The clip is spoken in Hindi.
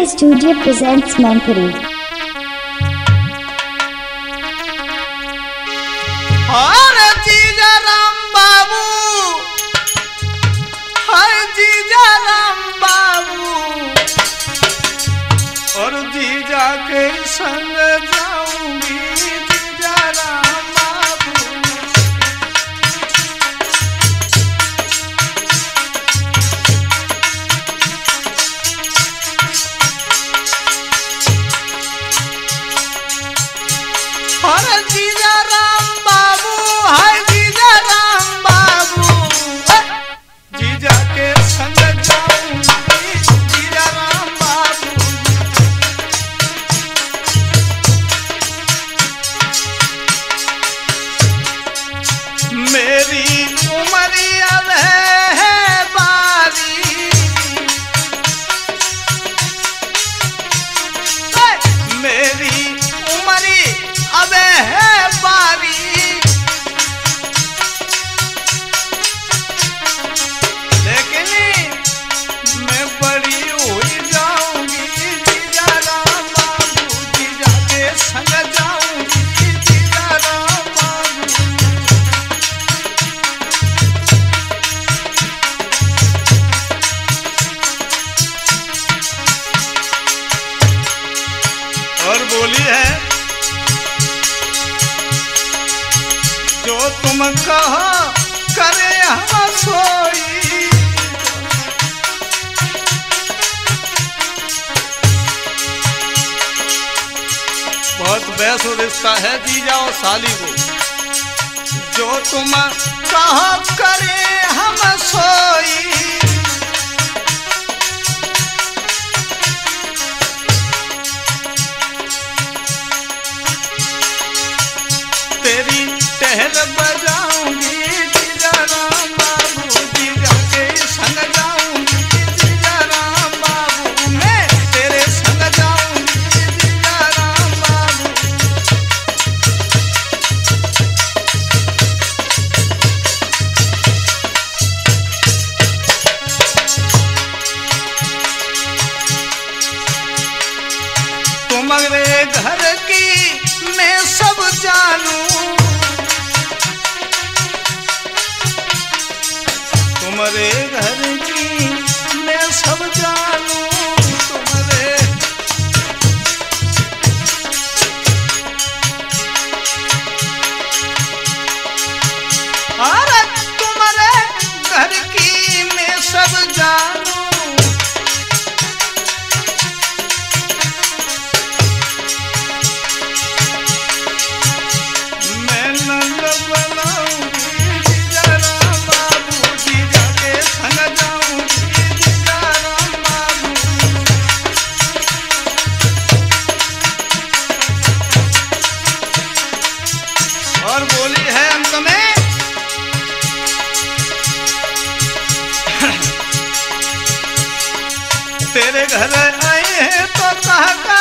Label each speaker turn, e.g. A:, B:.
A: Alpha Studio presents.
B: अरे जीजा राम बाबू हाय जीजा राम बाबू और जीजा के संग जाऊँगी जीजा के संग और बोली है, जो तुम कहो करे हम सोई। बहुत बहस रिश्ता है जीजा जाओ साली को। जो तुम कहो करे हम सोई। तेरी टहल बजाऊँगी जीजा तुम्हारे घर और बोली है अंत में तेरे घर आए हैं तो कहा का